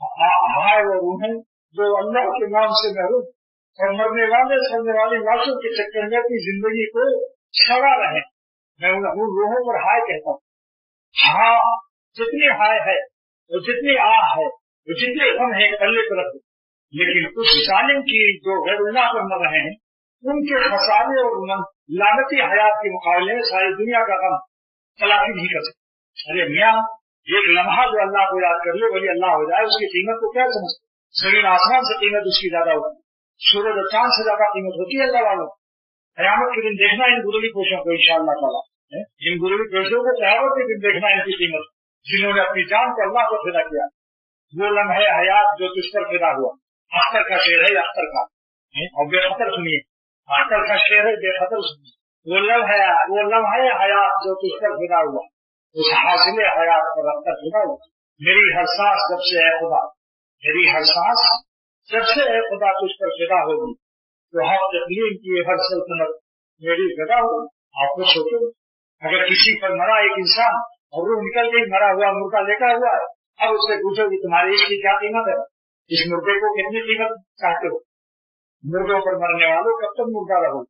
ہائے وہ روحیں جو اللہ کے نام سے محروم اور مرنے والے سڑنے والی لاشوں کے چکر میں اپنی زندگی کو چھڑا رہے میں ان روحوں پر ہائے کہتا ہوں ہاں جتنی ہائے ہے اور جتنی آ ہے وہ جتنے غم ہے کلے پر رکھو لیکن اس ظالم کی جو غیر اللہ پر مر رہے ہیں ان کے خسارے اور لانتی حیات کے مقابلے میں ساری دنیا کا غم تلاقی نہیں کر سکتے ارے میاں ایک لمحہ جو اللہ کو یاد کر لے وہی اللہ ہو جائے اس کی قیمت کو کیا سمجھ زمین آسمان سے قیمت اس کی زیادہ ہوتی سورج اور چاند سے زیادہ قیمت ہوتی ہے اللہ والوں قیامت کے دن دیکھنا ان گروی پوشوں کو، انشاءاللہ تعالیٰ۔ جن گروی کوشوں کو قیامت کے دن دیکھنا ان کی قیمت۔ جنہوں نے اپنی جان کو اللہ کو پیدا کیا۔ وہ لمحے حیات جو تجھ پر پیدا ہوا۔ اختر کا شعر ہے اختر کا۔ اور بے خطر سنیے۔ اختر کا شعر ہے، بے خطر سنیے۔ وہ لمحہ وہ لمحے حیات جو تجھ پر پیدا ہوا۔ اس حاصل حیات پر رکھتا خدا میری ہر سانس جب سے اے خدا، میری ہر سانس جب سے اے خدا تجھ پر فدا ہوگی، تو ہر تقلیم کی ہر سلطنت میری فدا ہوگی آپ کو سوچو اگر کسی پر مرا ایک انسان اور وہ نکل کے مرا ہوا مرغا لے کر ہوا ہے، اب اس سے پوچھو کہ تمہارے اس کی کیا قیمت ہے؟ اس مرغے کو کتنی قیمت چاہتے ہو؟ مرغوں پر مرنے والوں کب تک مردہ رہو؟